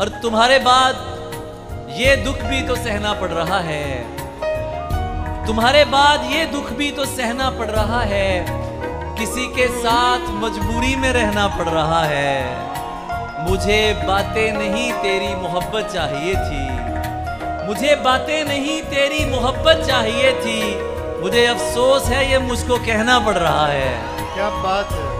और तुम्हारे बाद ये दुख भी तो सहना पड़ रहा है। तुम्हारे बाद ये दुख भी तो सहना पड़ रहा है। किसी के साथ मजबूरी में रहना पड़ रहा है। मुझे बातें नहीं तेरी मोहब्बत चाहिए थी। मुझे बातें नहीं तेरी मोहब्बत चाहिए थी। मुझे अफसोस है ये मुझको कहना पड़ रहा है। क्या बात है?